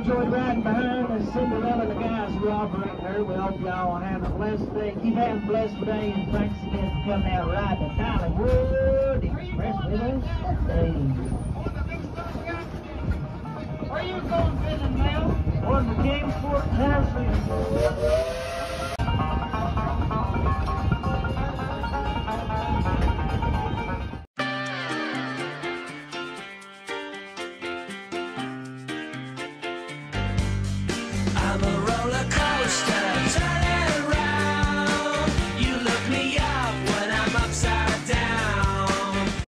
enjoyed riding behind the Cinderella and the guys who operate her. We hope y'all have a blessed day. Keep having a blessed day, and thanks again for coming out riding the Dollywood Express with us today. Where you going, Finland, Mel? On the Kingsport, Tennessee.